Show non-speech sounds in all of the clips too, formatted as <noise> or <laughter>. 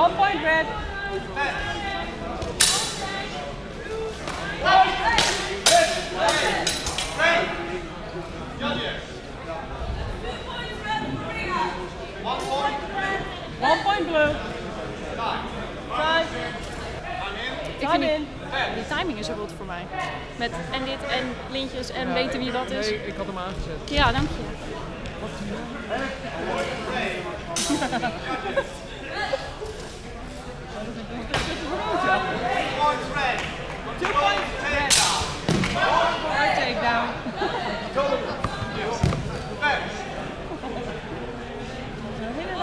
One point red. One point blue. Five. Ik vind die, die timing is zo rot voor mij. Met en dit en lintjes en ja, weten wie dat is. Nee, ik had hem aangezet. Ja, dank je. <laughs>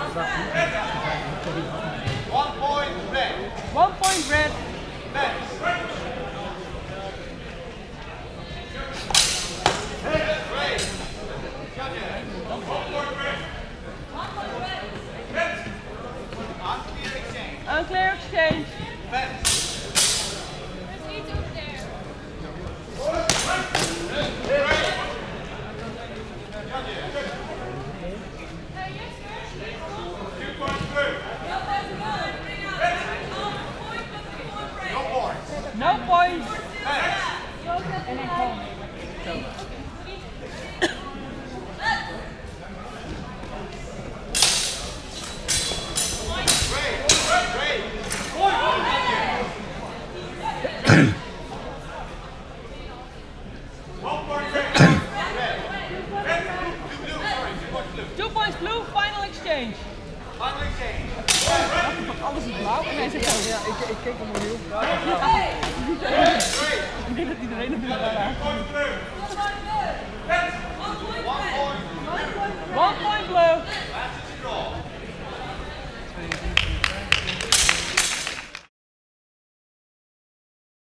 One point red. One point red. Next. Unclear exchange. Fence. There's eight over there. Judge. boys. And Two points blue, final exchange. Final exchange. Alles is blauw en hij zegt ja, ik, ik hem opnieuw. complain about that. One point blue. One point blue. That's a draw.